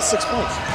got six points.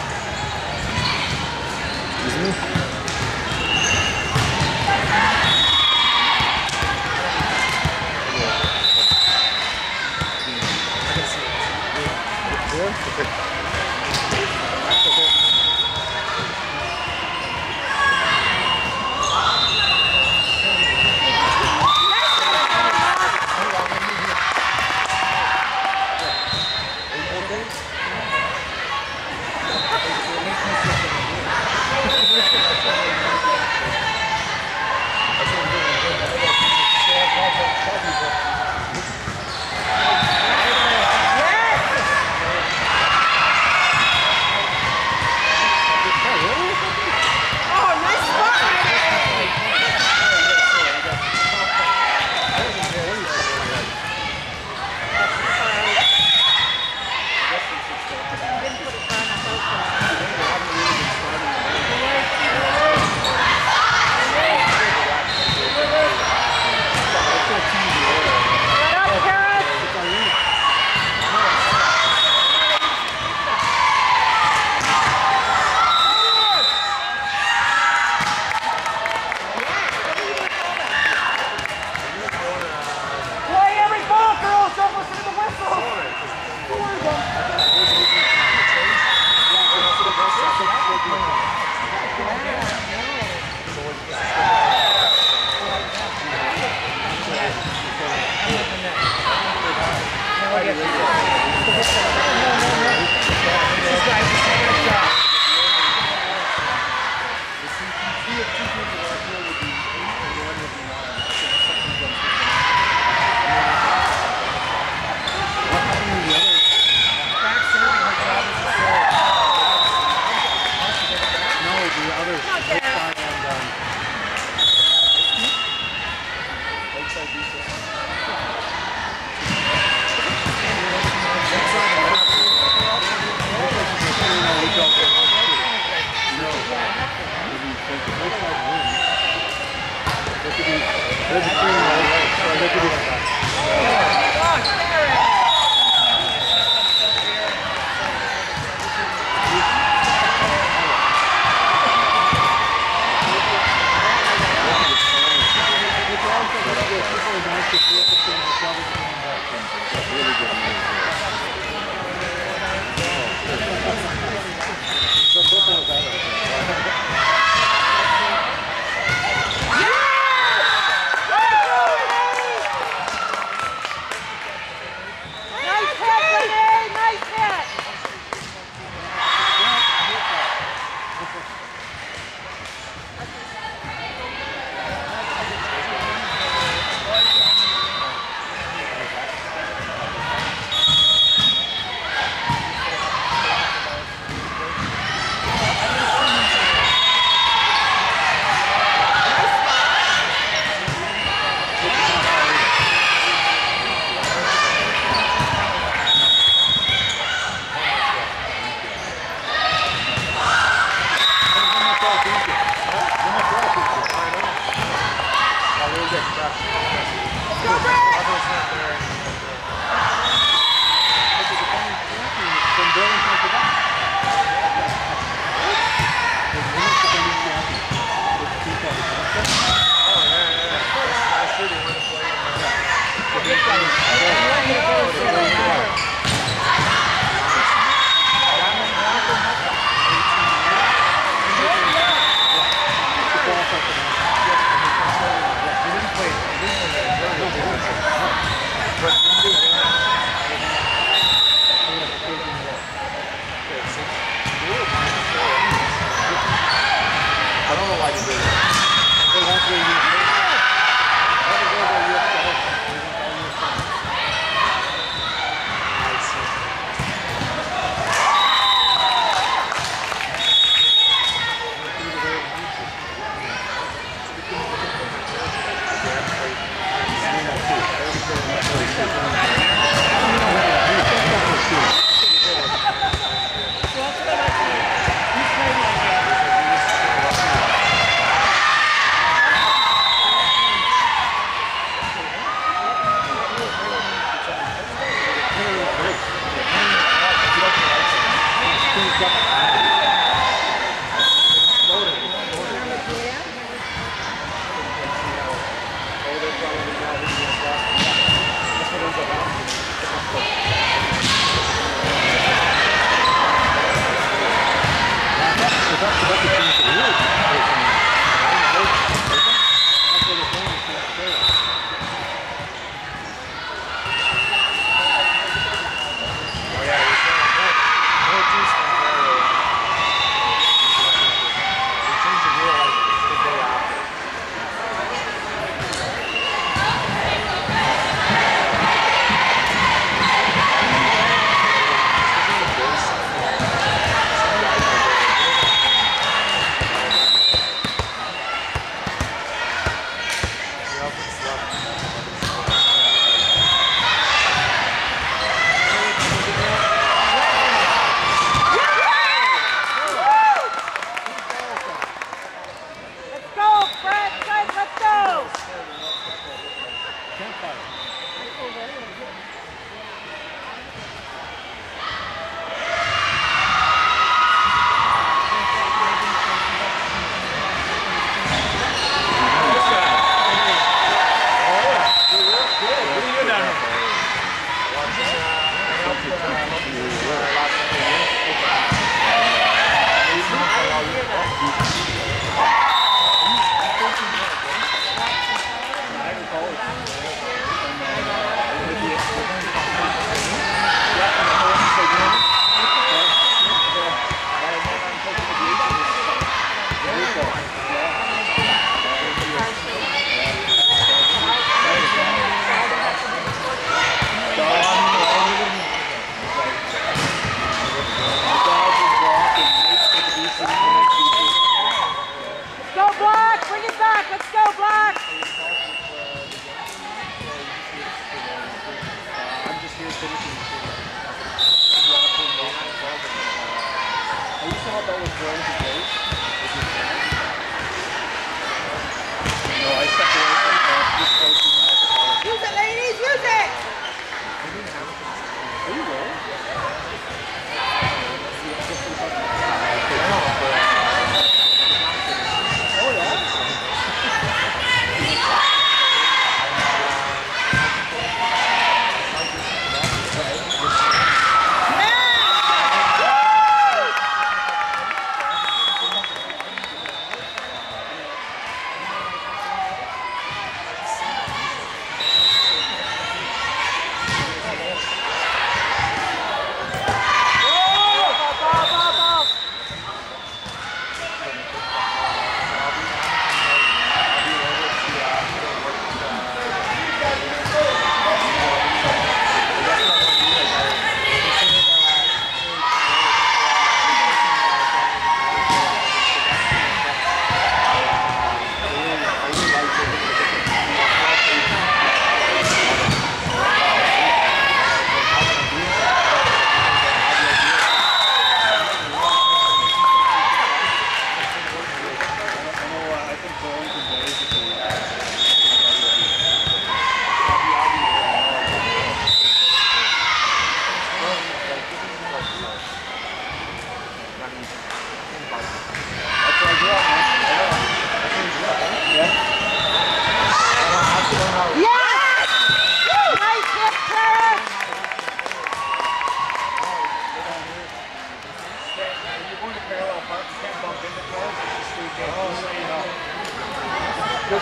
Good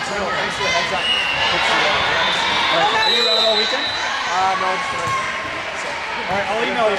to know. Thanks for the heads up. All right, I'll email you.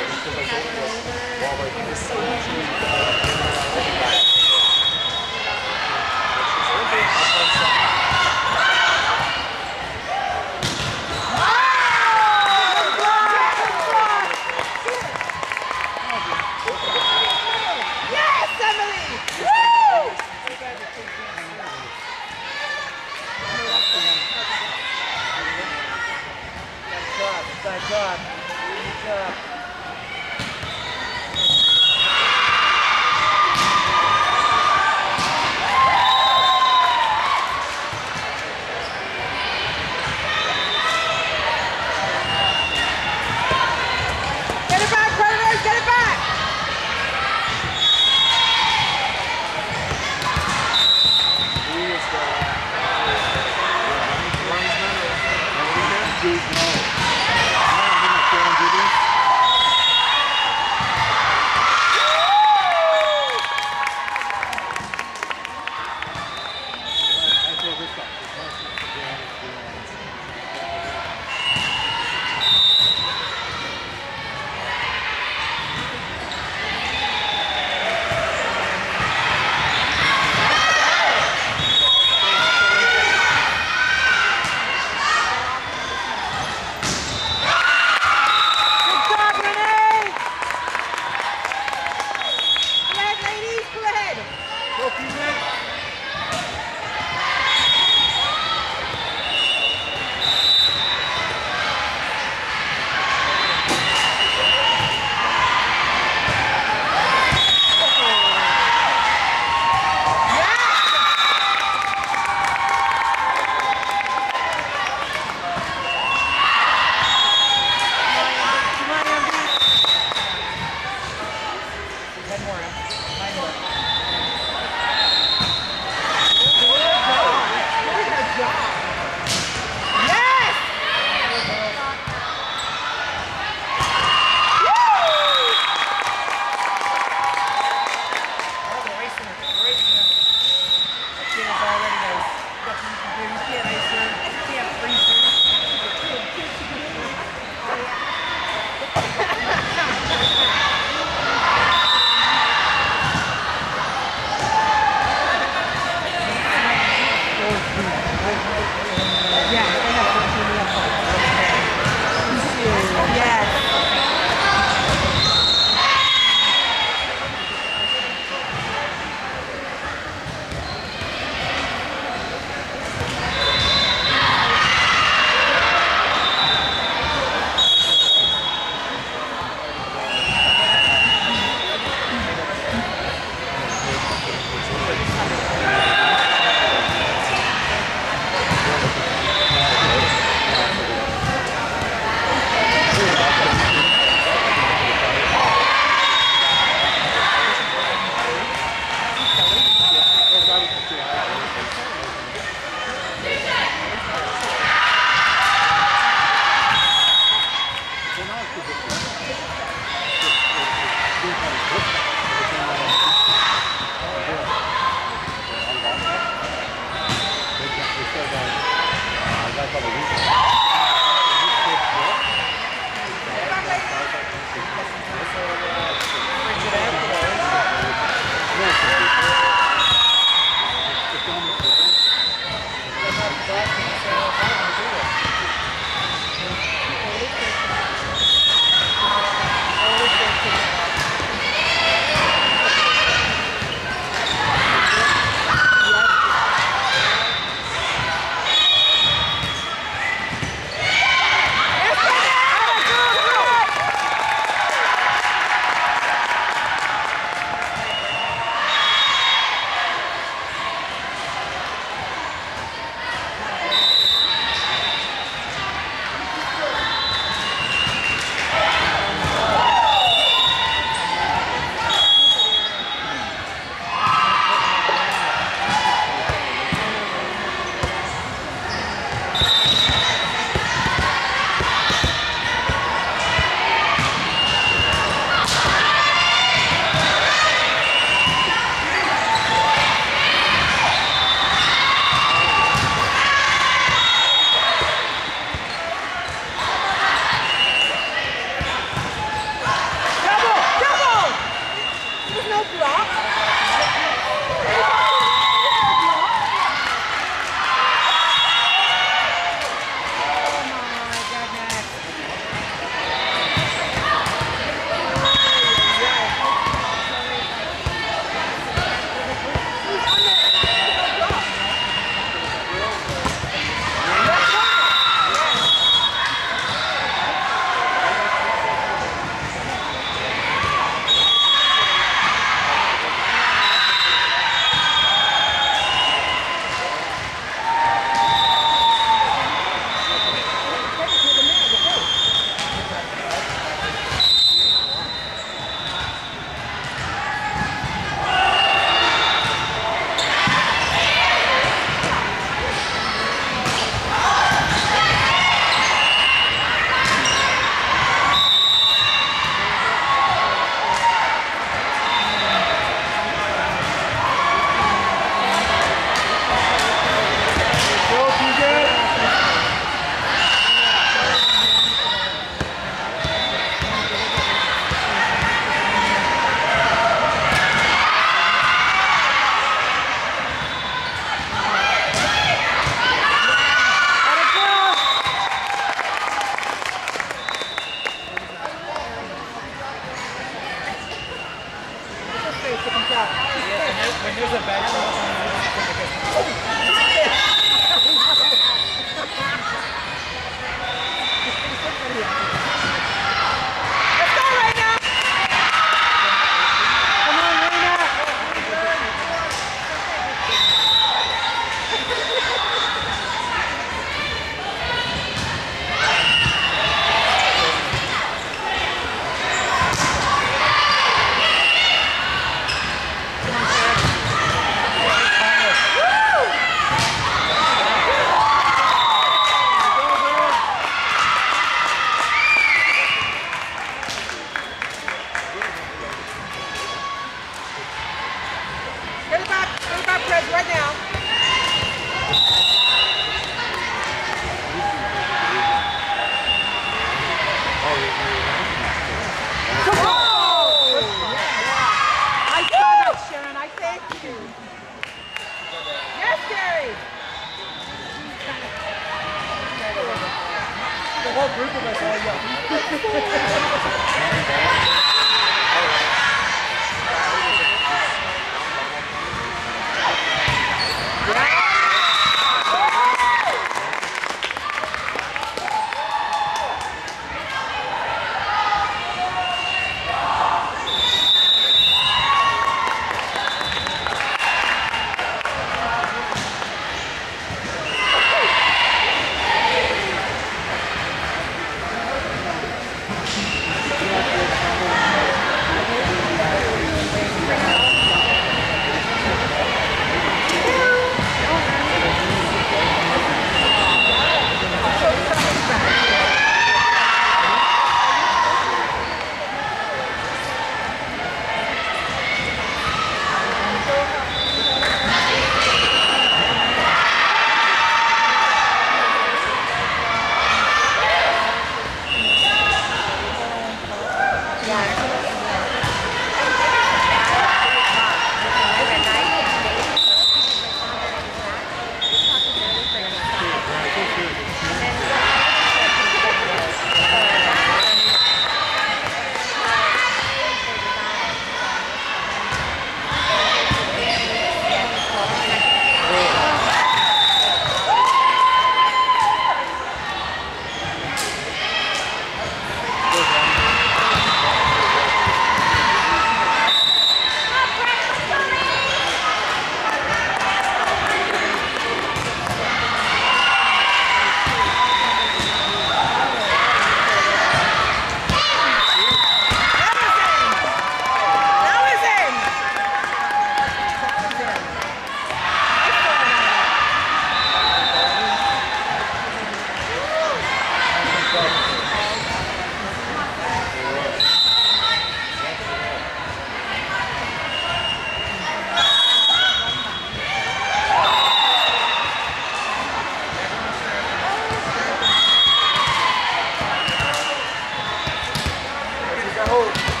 Come